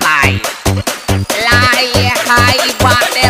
Lie, Lie, high, water,